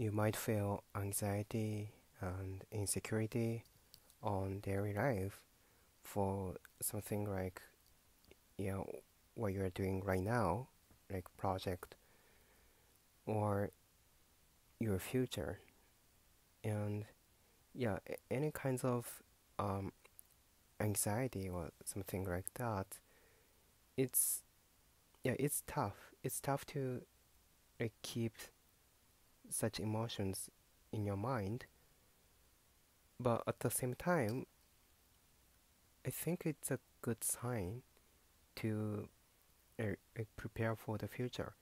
you might feel anxiety and insecurity on daily life for something like you know what you're doing right now, like project or your future, and yeah, any kinds of um, anxiety or something like that. It's yeah, it's tough. It's tough to like keep such emotions in your mind, but at the same time, I think it's a good sign to uh, uh, prepare for the future.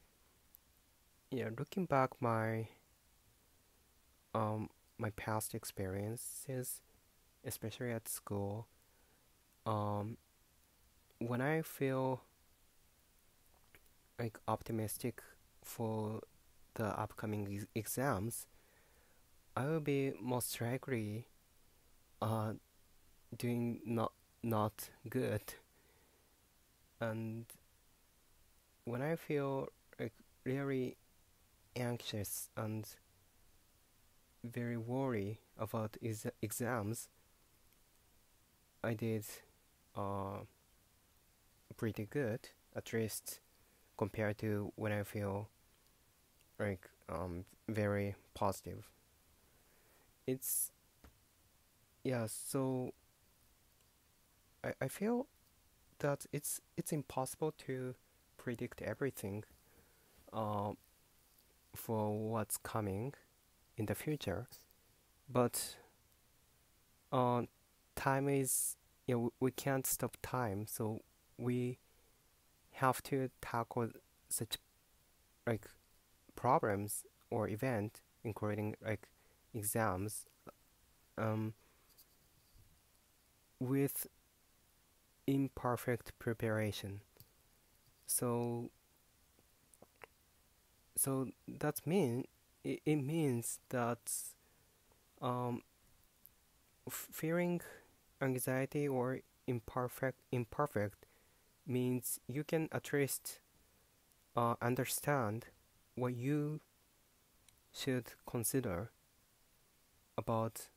Yeah, looking back my um my past experiences, especially at school, um when I feel like optimistic for the upcoming ex- exams, I will be most likely uh doing not not good. And when I feel like really anxious and very worried about ex- exams, I did uh, pretty good, at least compared to when I feel like um, very positive. It's yeah, so I, I feel that it's it's impossible to predict everything uh, for what's coming in the future, but uh, time is you know, we can't stop time, so we have to tackle such like problems or event, including like exams, um, with imperfect preparation. So so that mean it, it means that um, fearing anxiety or imperfect imperfect means you can at least uh, understand what you should consider about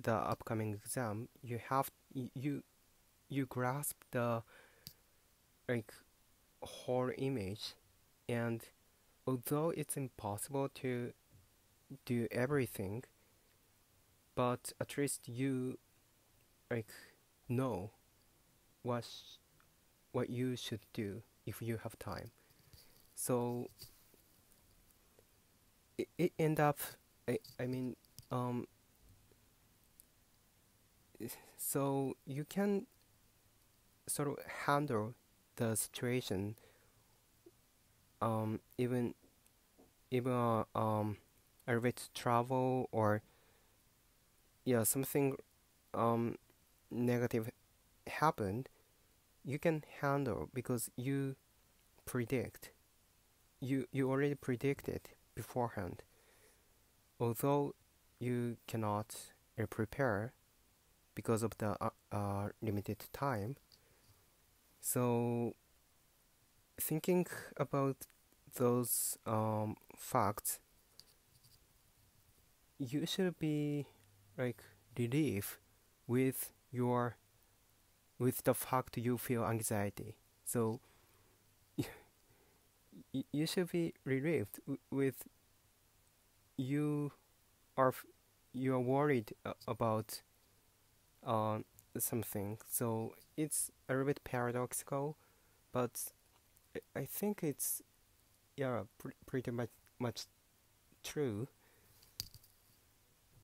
the upcoming exam. You have you you grasp the like whole image and although it's impossible to do everything but at least you like know what what you should do if you have time so it, end up I, I mean um so you can sort of handle the situation um, even even uh, um, a bit travel or yeah something um, negative happened you can handle because you predict. You you already predicted beforehand although you cannot uh, prepare because of the uh, uh, limited time so, thinking about those um, facts, you should be like relieved with your with the fact you feel anxiety. So, you should be relieved with you are you are worried about uh, something. So it's a little bit paradoxical, but I think it's yeah pr- pretty much much true.